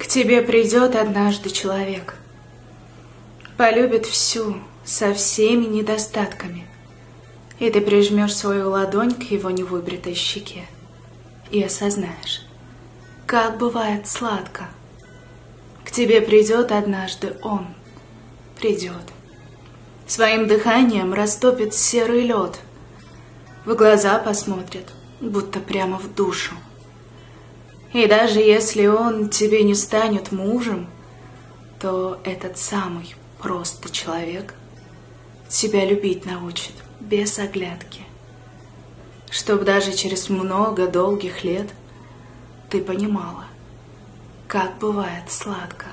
К тебе придет однажды человек, полюбит всю, со всеми недостатками, и ты прижмешь свою ладонь к его невыбритой щеке и осознаешь, как бывает сладко. К тебе придет однажды он, придет. Своим дыханием растопит серый лед, в глаза посмотрит, будто прямо в душу. И даже если он тебе не станет мужем, то этот самый просто человек тебя любить научит без оглядки. Чтоб даже через много долгих лет ты понимала, как бывает сладко.